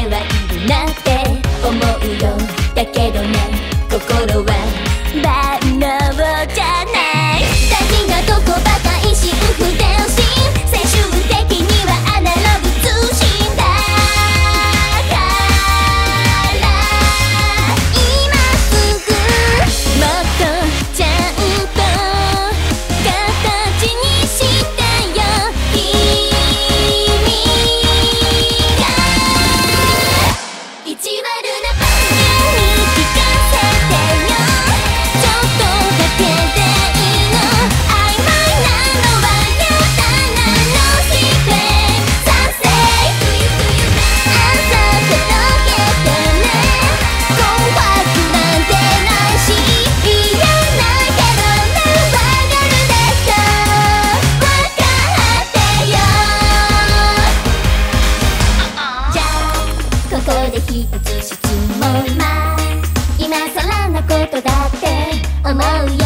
はいるなくて Картина 一移しつもま今更なことだって思うよ。